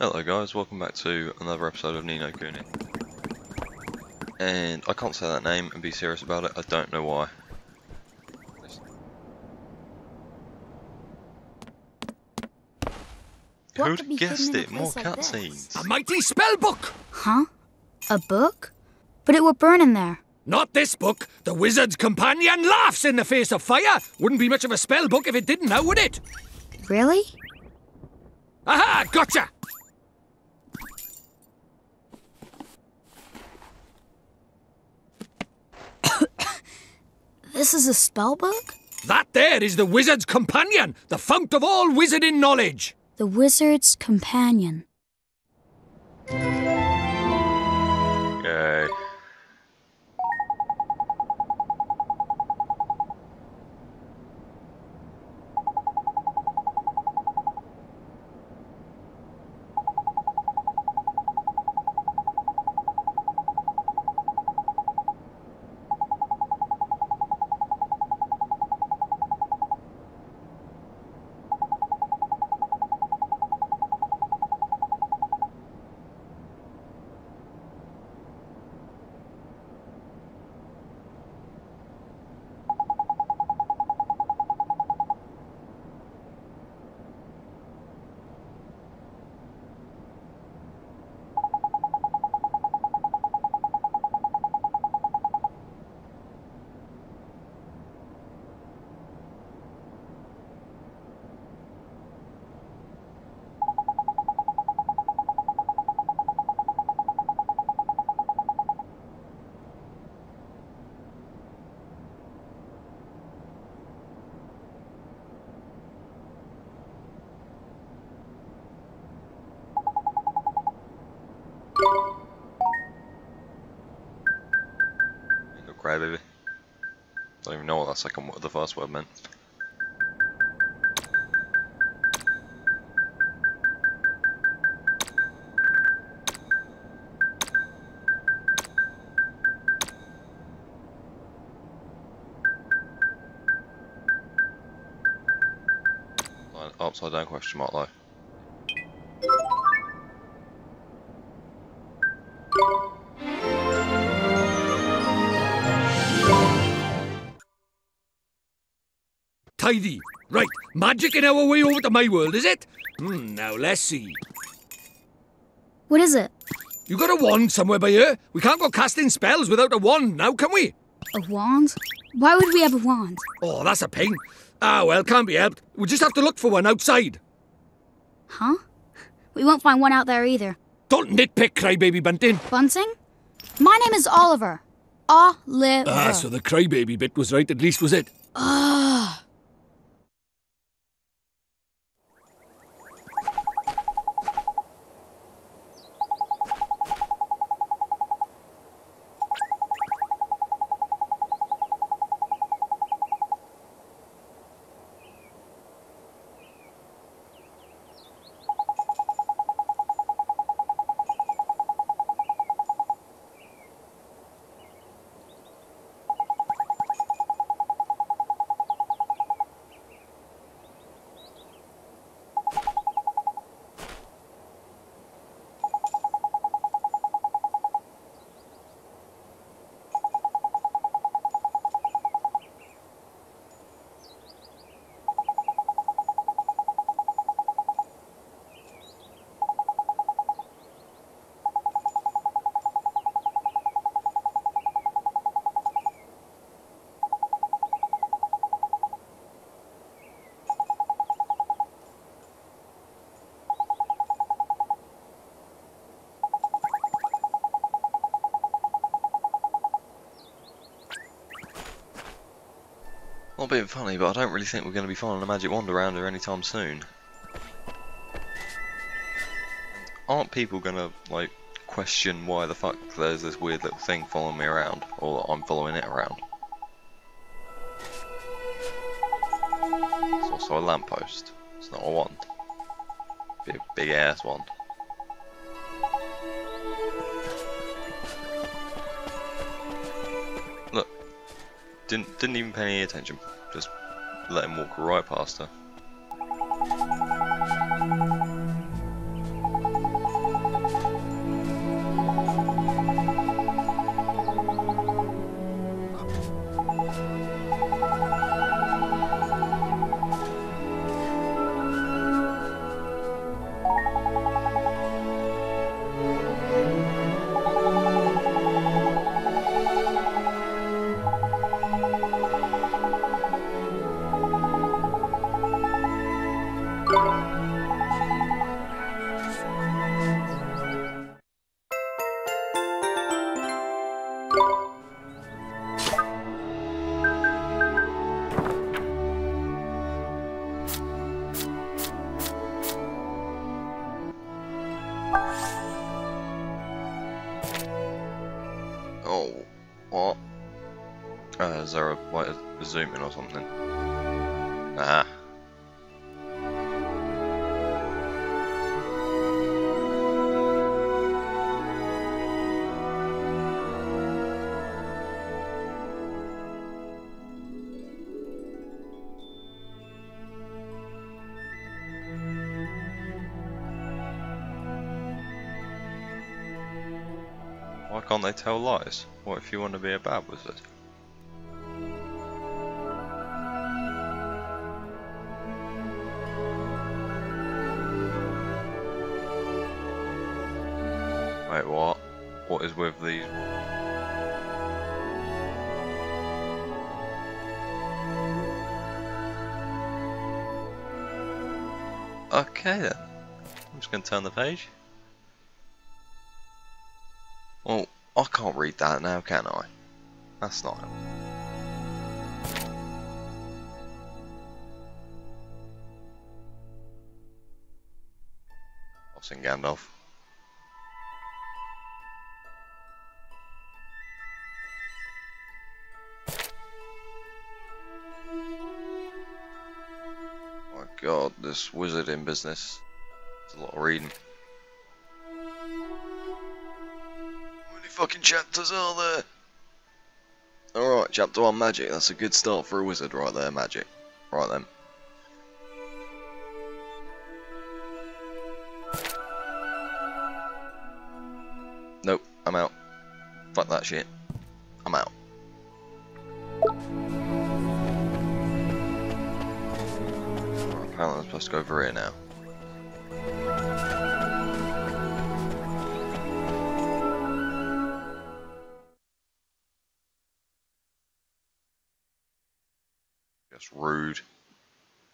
Hello guys, welcome back to another episode of Ni No Kuni. And I can't say that name and be serious about it, I don't know why. What Who'd could guessed hidden in a it? More place like cutscenes. A mighty spell book! Huh? A book? But it would burn in there. Not this book. The wizard's companion laughs in the face of fire. Wouldn't be much of a spell book if it didn't now, would it? Really? Aha, gotcha! This is a spell book? That there is the wizard's companion, the fount of all wizarding knowledge. The wizard's companion. Yay. Crybaby. Don't even know what that second the first word meant. Upside down question mark though. Tidy. Right, magic in our way over to my world, is it? Hmm, now let's see. What is it? You got a wand somewhere by here? We can't go casting spells without a wand now, can we? A wand? Why would we have a wand? Oh, that's a pain. Ah, well, can't be helped. We just have to look for one outside. Huh? We won't find one out there either. Don't nitpick, crybaby bunting. Bunting? My name is Oliver. Oliver. Ah, so the crybaby bit was right, at least was it? Ugh. Not being funny, but I don't really think we're going to be finding a magic wand around here anytime soon. Aren't people going to, like, question why the fuck there's this weird little thing following me around, or I'm following it around? It's also a lamppost. It's not a wand. Big, big ass wand. Look, didn't didn't even pay any attention. Let him walk right past her. Something? Ah. Why can't they tell lies? What if you want to be a bad wizard? What is with these? Okay then. I'm just gonna turn the page. Well, I can't read that now, can I? That's not. I've seen Gandalf. God, this wizard in business. It's a lot of reading. How many fucking chapters are there? Alright, chapter 1 magic. That's a good start for a wizard right there, magic. Right then. Nope, I'm out. Fuck that shit. I'm out. Apparently I'm supposed to go over here now. Just rude.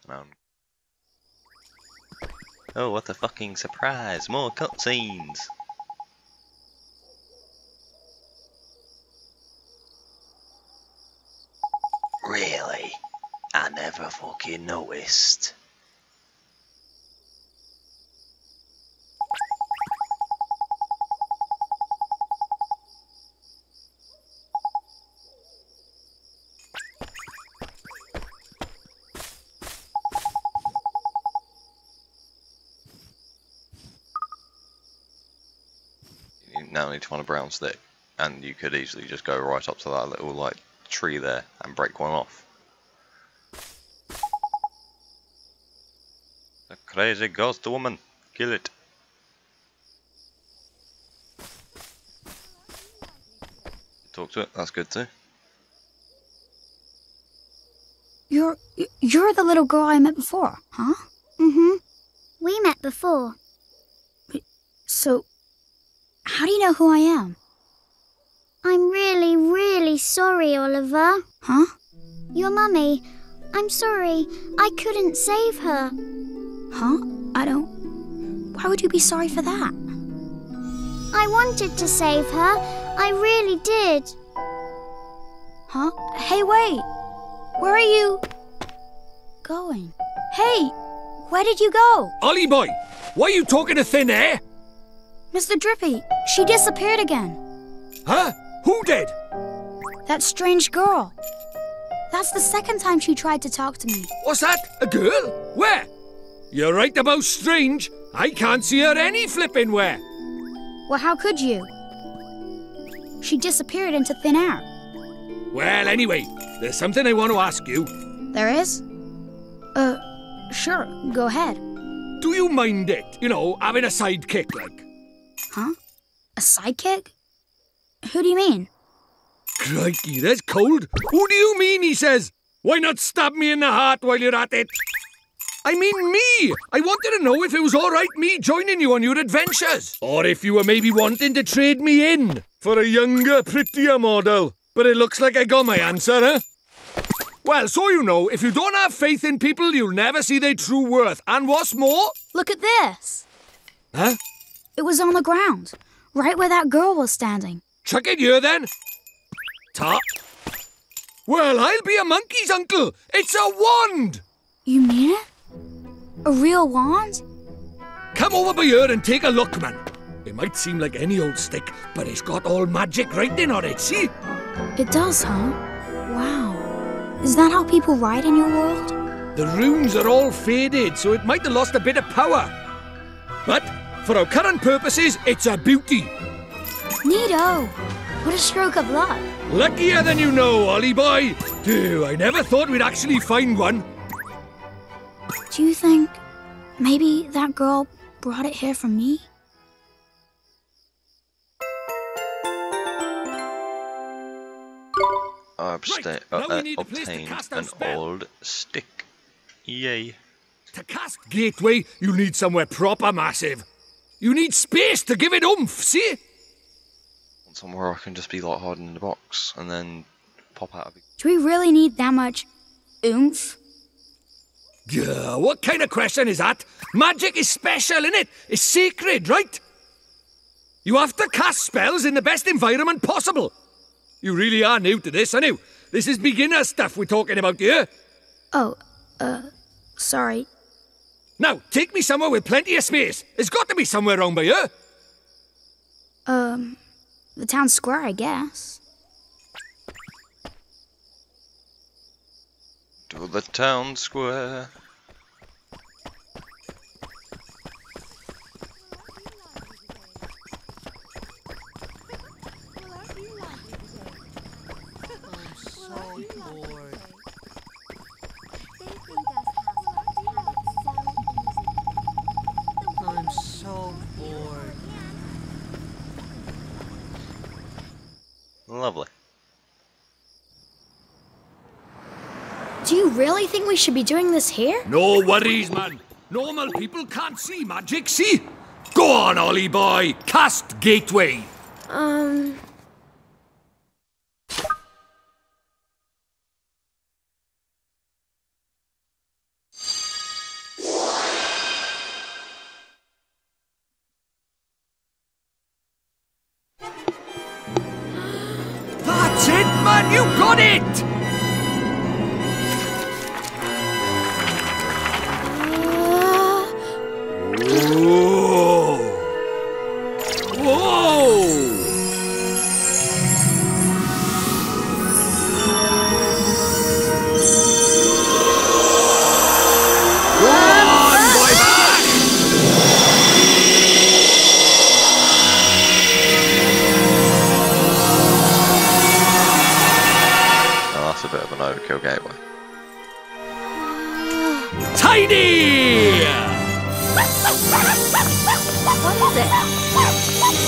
Um, oh, what a fucking surprise! More cutscenes! Really? I never fucking noticed. Now need to find a brown stick, and you could easily just go right up to that little like tree there and break one off. The crazy ghost woman, kill it. Talk to it. That's good too. You're you're the little girl I met before, huh? Mm-hmm. We met before. So how do you know who I am? I'm really, really sorry, Oliver. Huh? Your mummy. I'm sorry. I couldn't save her. Huh? I don't Why would you be sorry for that? I wanted to save her. I really did. Huh? Hey, wait. Where are you going? Hey, where did you go? Ollie boy, why are you talking to thin air? Mr. Drippy, she disappeared again. Huh? Who did? That strange girl. That's the second time she tried to talk to me. What's that? A girl? Where? You're right about strange. I can't see her any flipping where. Well, how could you? She disappeared into thin air. Well, anyway, there's something I want to ask you. There is? Uh, sure, go ahead. Do you mind it? You know, having a sidekick like? Huh? A sidekick? Who do you mean? Crikey, that's cold. Who do you mean, he says? Why not stab me in the heart while you're at it? I mean me! I wanted to know if it was alright me joining you on your adventures. Or if you were maybe wanting to trade me in for a younger, prettier model. But it looks like I got my answer, huh? Well, so you know, if you don't have faith in people, you'll never see their true worth. And what's more... Look at this. Huh? It was on the ground, right where that girl was standing. Chuck it here then. Top. Well, I'll be a monkey's uncle. It's a wand. You mean it? A real wand? Come over by here and take a look, man. It might seem like any old stick, but it's got all magic writing on it, see? It does, huh? Wow. Is that how people ride in your world? The runes are all faded, so it might have lost a bit of power. But for our current purposes, it's a beauty. Neato. What a stroke of luck. Luckier than you know, Ollie boy. Phew, I never thought we'd actually find one. Do you think maybe that girl brought it here for me? Obsta- now uh, uh, need a place to obtain an old stick. Yay. To cast Gateway, you need somewhere proper massive. You need space to give it oomph, see? Want somewhere I can just be like hiding in the box and then pop out of it. Do we really need that much oomph? Yeah, what kind of question is that? Magic is special, innit? It's sacred, right? You have to cast spells in the best environment possible. You really are new to this, aren't you? This is beginner stuff we're talking about here. Oh, uh, sorry. Now, take me somewhere with plenty of space. There's got to be somewhere around by here. Um, the town square, I guess. To the town square. Really think we should be doing this here? No worries, man. Normal people can't see magic, see? Go on, Ollie boy. Cast Gateway. Um. Whoa.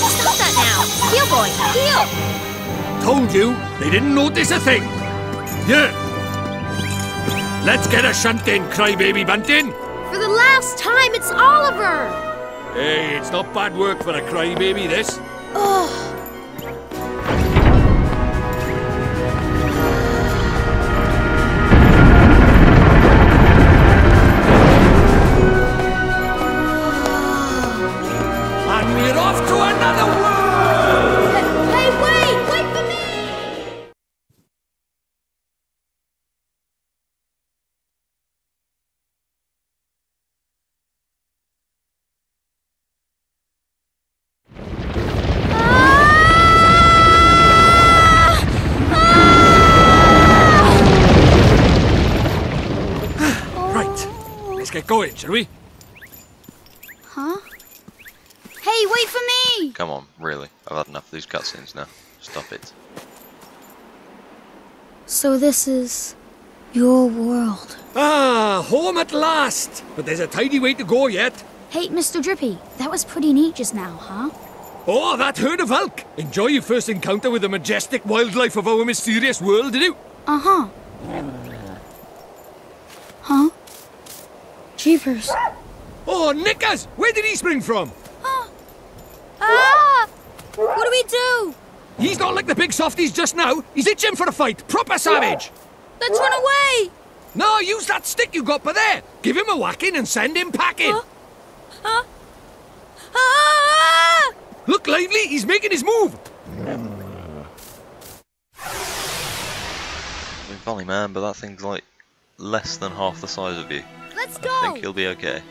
Stop that now! Heel boy, heel! Told you, they didn't notice a thing. Yeah. Let's get a shunt in, crybaby bunting. For the last time, it's Oliver! Hey, it's not bad work for a crybaby, this. And we're off to another world! Hey, wait! Wait for me! Ah! Ah! Right, let's get going, shall we? Huh? Hey, wait for me! Come on, really. I've had enough of these cutscenes now. Stop it. So this is your world. Ah, home at last! But there's a tidy way to go yet. Hey, Mr. Drippy, that was pretty neat just now, huh? Oh, that herd of elk! Enjoy your first encounter with the majestic wildlife of our mysterious world, did you? Uh huh. Huh? Jeepers. Oh, Nickers! Where did he spring from? What do we do? He's not like the big softies just now. He's itching for a fight. Proper savage. Let's run away! No, use that stick you got by there. Give him a whacking and send him packing. Huh? Huh? Ah! Look lively, he's making his move. I mean, funny man, but that thing's like less than half the size of you. Let's I go! think he'll be okay.